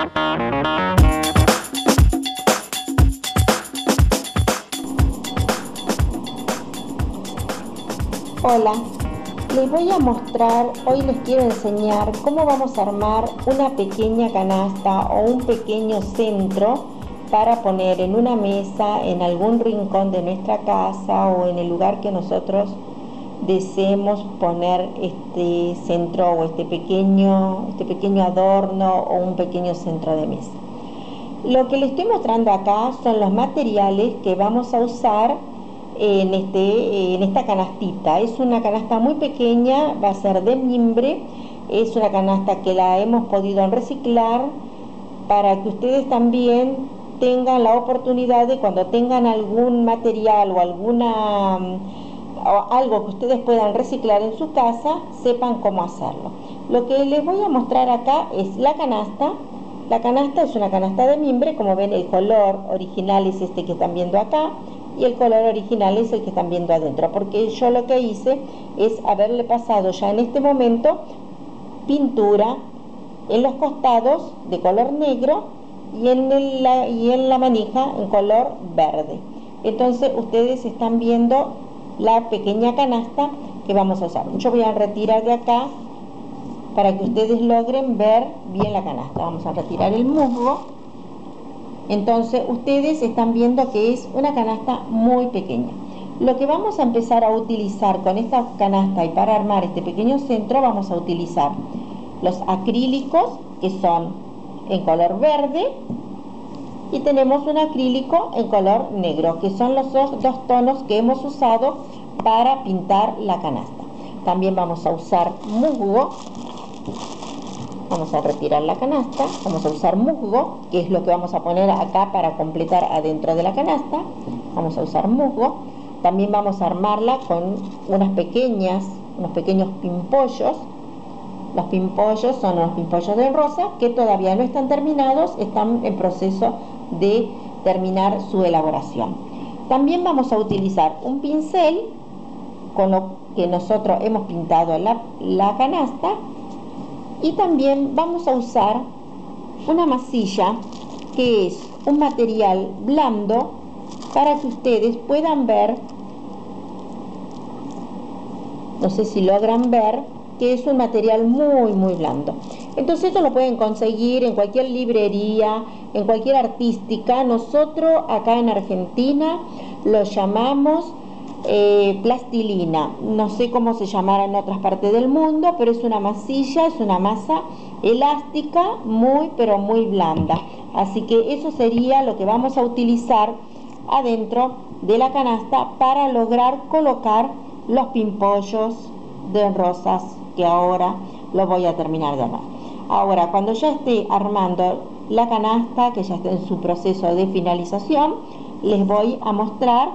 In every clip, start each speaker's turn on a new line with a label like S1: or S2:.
S1: Hola, les voy a mostrar, hoy les quiero enseñar cómo vamos a armar una pequeña canasta o un pequeño centro para poner en una mesa en algún rincón de nuestra casa o en el lugar que nosotros deseemos poner este centro o este pequeño, este pequeño adorno o un pequeño centro de mesa. Lo que les estoy mostrando acá son los materiales que vamos a usar en, este, en esta canastita. Es una canasta muy pequeña, va a ser de mimbre, es una canasta que la hemos podido reciclar para que ustedes también tengan la oportunidad de cuando tengan algún material o alguna algo que ustedes puedan reciclar en su casa, sepan cómo hacerlo. Lo que les voy a mostrar acá es la canasta. La canasta es una canasta de mimbre, como ven el color original es este que están viendo acá y el color original es el que están viendo adentro, porque yo lo que hice es haberle pasado ya en este momento pintura en los costados de color negro y en, la, y en la manija en color verde. Entonces ustedes están viendo la pequeña canasta que vamos a usar. Yo voy a retirar de acá para que ustedes logren ver bien la canasta. Vamos a retirar el musgo entonces ustedes están viendo que es una canasta muy pequeña. Lo que vamos a empezar a utilizar con esta canasta y para armar este pequeño centro vamos a utilizar los acrílicos que son en color verde y tenemos un acrílico en color negro que son los dos, tonos que hemos usado para pintar la canasta. También vamos a usar musgo. Vamos a retirar la canasta, vamos a usar musgo, que es lo que vamos a poner acá para completar adentro de la canasta, vamos a usar musgo, también vamos a armarla con unas pequeñas, unos pequeños pimpollos, los pimpollos son los pimpollos de rosa que todavía no están terminados, están en proceso de terminar su elaboración. También vamos a utilizar un pincel con lo que nosotros hemos pintado la, la canasta y también vamos a usar una masilla que es un material blando para que ustedes puedan ver no sé si logran ver que es un material muy muy blando entonces esto lo pueden conseguir en cualquier librería en cualquier artística nosotros acá en Argentina lo llamamos eh, plastilina, no sé cómo se llamará en otras partes del mundo, pero es una masilla, es una masa elástica, muy pero muy blanda. Así que eso sería lo que vamos a utilizar adentro de la canasta para lograr colocar los pimpollos de rosas que ahora lo voy a terminar de armar. Ahora, cuando ya esté armando la canasta, que ya esté en su proceso de finalización, les voy a mostrar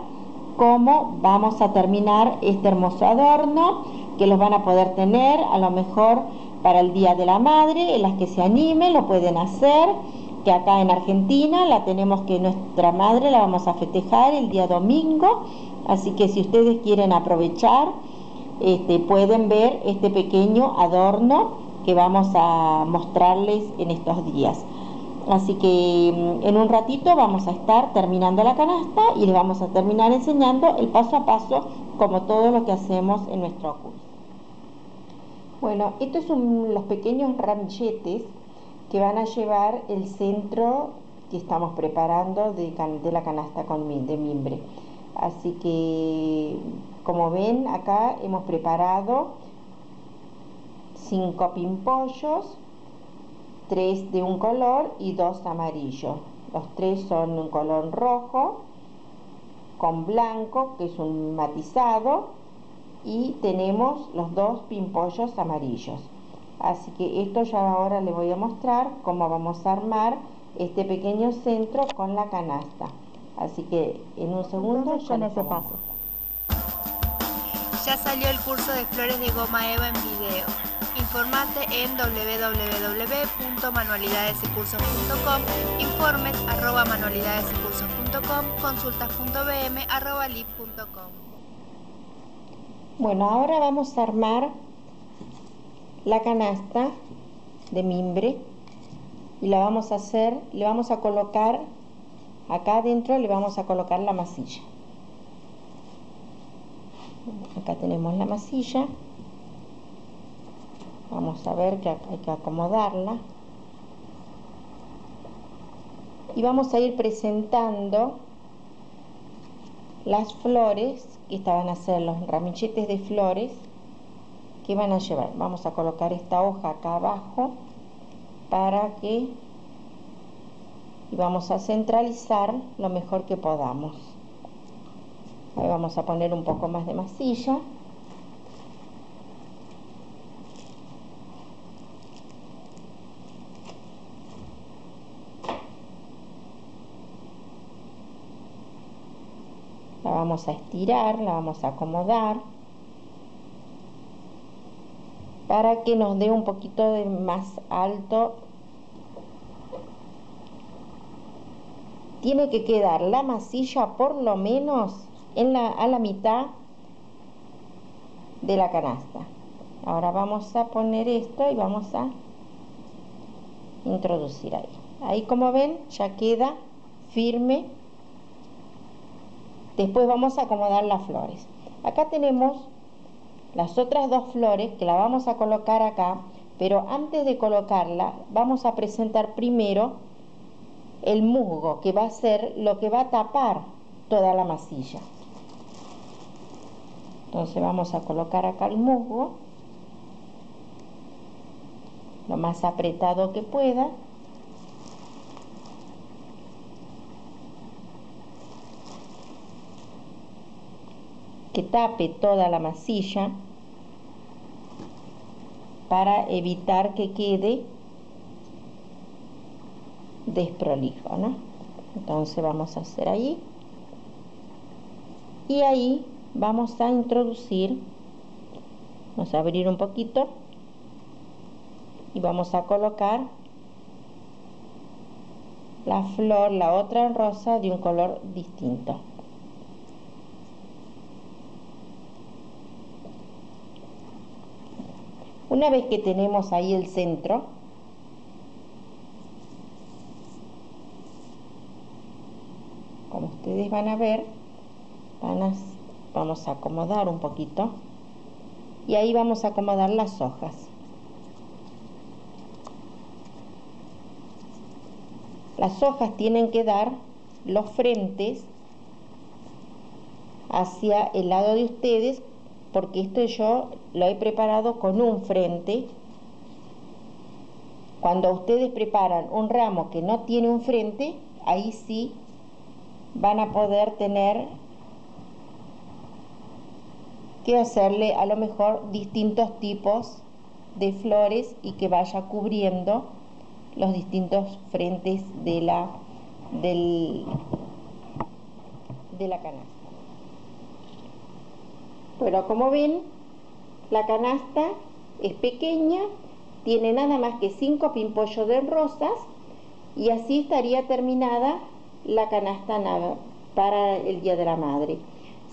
S1: cómo vamos a terminar este hermoso adorno que los van a poder tener a lo mejor para el Día de la Madre, en las que se animen lo pueden hacer, que acá en Argentina la tenemos que nuestra madre la vamos a festejar el día domingo, así que si ustedes quieren aprovechar, este, pueden ver este pequeño adorno que vamos a mostrarles en estos días. Así que mm, en un ratito vamos a estar terminando la canasta y les vamos a terminar enseñando el paso a paso como todo lo que hacemos en nuestro curso. Bueno, estos son los pequeños ramilletes que van a llevar el centro que estamos preparando de, la canasta con, de mimbre. Así que, como ven, acá hemos preparado cinco pimpollos, tres de un color y dos amarillos. Los tres son un color rojo con blanco, que es un matizado, y tenemos los dos pimpollos amarillos. Así que esto ya ahora les voy a mostrar cómo vamos a armar este pequeño centro con la canasta. Así que en un segundo ya ese paso.
S2: Ya salió el curso de flores de goma eva en video. Informate en www.manualidadesecursos.com, informes arroba manualidadesecursos.com, consultas.bm arroba lib.com.
S1: Bueno, ahora vamos a armar la canasta de mimbre. y la vamos a hacer, le vamos a colocar acá adentro, le vamos a colocar la masilla. Acá tenemos la masilla. Vamos a ver que hay que acomodarla. Y vamos a ir presentando las flores, que estaban a ser los ramichetes de flores que van a llevar. Vamos a colocar esta hoja acá abajo para que y vamos a centralizar lo mejor que podamos. Ahí vamos a poner un poco más de masilla. Vamos a estirar, la vamos a acomodar para que nos dé un poquito de más alto. Tiene que quedar la masilla por lo menos en la, a la mitad de la canasta. Ahora vamos a poner esto y vamos a introducir ahí. Ahí como ven ya queda firme después vamos a acomodar las flores acá tenemos las otras dos flores que la vamos a colocar acá pero antes de colocarla vamos a presentar primero el musgo, que va a ser lo que va a tapar toda la masilla. Entonces vamos a colocar acá el musgo, lo más apretado que pueda. Que tape toda la masilla para evitar que quede desprolijo, ¿no? Entonces vamos a hacer ahí. Y ahí vamos a introducir, vamos a abrir un poquito y vamos a colocar la flor, la otra rosa de un color distinto. Una vez que tenemos ahí el centro, como ustedes van a ver vamos a acomodar un poquito y ahí vamos a acomodar las hojas. Las hojas tienen que dar los frentes hacia el lado de ustedes porque esto yo lo he preparado con un frente cuando ustedes preparan un ramo que no tiene un frente ahí sí van a poder tener que hacerle a lo mejor distintos tipos de flores y que vaya cubriendo los distintos frentes de la, de la canasta. Bueno, como ven, la canasta es pequeña, tiene nada más que 5 pimpollos de rosas y así estaría terminada la canasta para el Día de la Madre.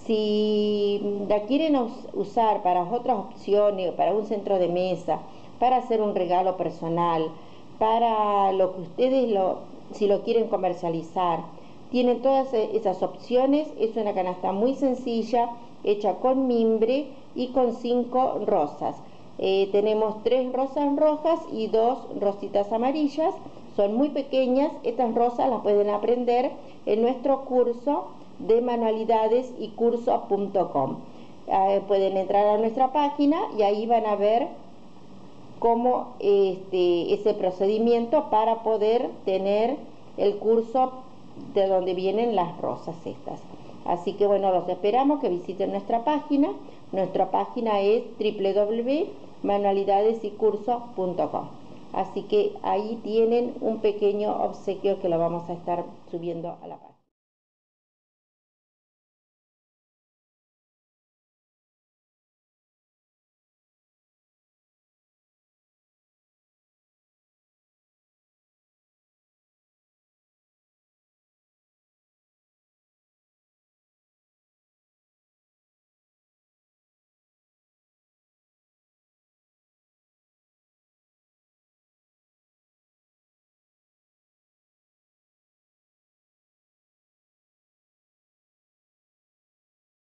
S1: Si la quieren usar para otras opciones, para un centro de mesa, para hacer un regalo personal, para lo que ustedes lo, si lo quieren comercializar, tienen todas e-, esas opciones. Es una canasta muy sencilla, hecha con mimbre y con cinco rosas. Eh, tenemos tres rosas rojas y dos rositas amarillas son muy pequeñas, estas rosas las pueden aprender en nuestro curso de manualidades y cursos.com. Eh, pueden entrar a nuestra página y ahí van a ver cómo este, ese procedimiento para poder tener el curso de donde vienen las rosas estas. Así que bueno, los esperamos que visiten nuestra página. Nuestra página es www.manualidadesycursos.com. Así que ahí tienen un pequeño obsequio que lo vamos a estar subiendo a la página.